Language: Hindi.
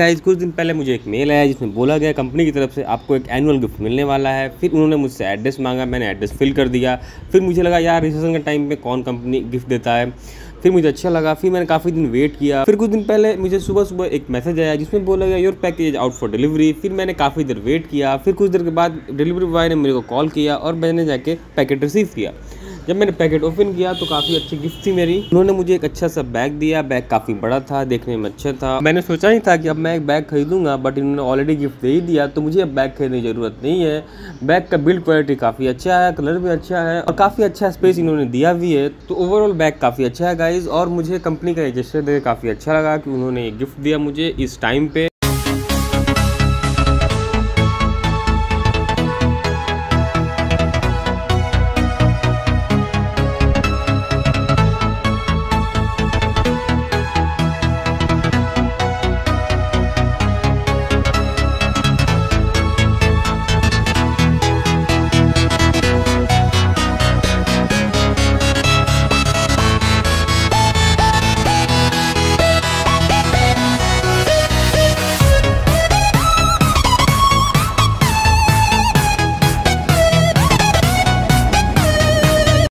गाइस कुछ दिन पहले मुझे एक मेल आया जिसमें बोला गया कंपनी की तरफ़ से आपको एक एनुअल गिफ्ट मिलने वाला है। फिर उन्होंने मुझसे एड्रेस मांगा, मैंने एड्रेस फिल कर दिया। फिर मुझे लगा, यार रिसेशन के टाइम पे कौन कंपनी गिफ्ट देता है? फिर मुझे अच्छा लगा, फिर मैंने काफ़ी दिन वेट किया। फिर कुछ दिन पहले मुझे सुबह सुबह एक मैसेज आया जिसमें बोला गया your package out for delivery फिर मैंने काफ़ी देर वेट किया। फिर कुछ देर के बाद डिलीवरी बॉय ने मेरे को कॉल किया और मैंने जाके पैकेट रिसीव किया। जब मैंने पैकेट ओपन किया तो काफ़ी अच्छी गिफ्ट थी मेरी। उन्होंने मुझे एक अच्छा सा बैग दिया। बैग काफ़ी बड़ा था, देखने में अच्छा था। मैंने सोचा नहीं था कि अब मैं एक बैग खरीदूँगा बट इन्होंने ऑलरेडी गिफ्ट दे ही दिया तो मुझे अब बैग खरीदने की ज़रूरत नहीं है। बैग का बिल्ड क्वालिटी काफ़ी अच्छा है कलर भी अच्छा है और काफ़ी अच्छा स्पेस इन्होंने दिया भी है। तो ओवरऑल बैग काफ़ी अच्छा है गाइज़ और मुझे कंपनी का रजिस्टर देकर काफ़ी अच्छा लगा कि उन्होंने ये गिफ्ट दिया मुझे इस टाइम पे।